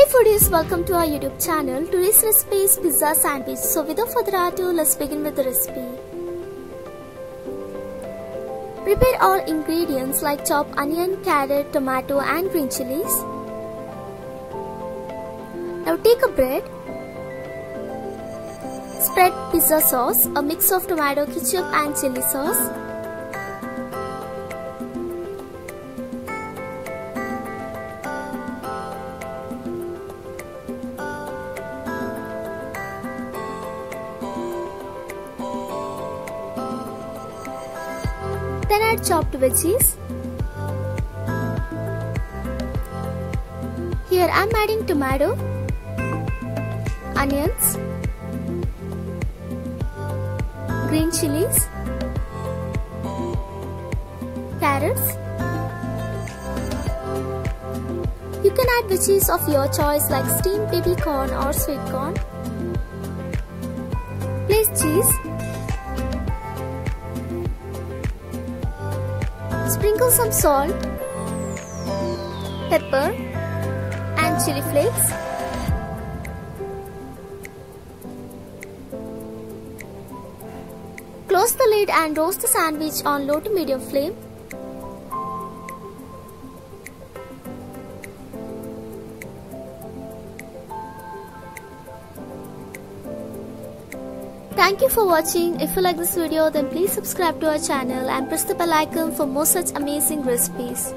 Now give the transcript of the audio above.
Hey foodies, welcome to our YouTube channel. Today's recipe is pizza sandwich. So without further ado, let's begin with the recipe. Prepare all ingredients like chopped onion, carrot, tomato and green chilies. Now take a bread. Spread pizza sauce, a mix of tomato ketchup and chili sauce. Then add chopped veggies. Here I am adding tomato, onions, green chilies, carrots. You can add veggies of your choice like steamed baby corn or sweet corn. Place cheese Sprinkle some salt, pepper and chili flakes. Close the lid and roast the sandwich on low to medium flame. Thank you for watching. If you like this video then please subscribe to our channel and press the bell icon for more such amazing recipes.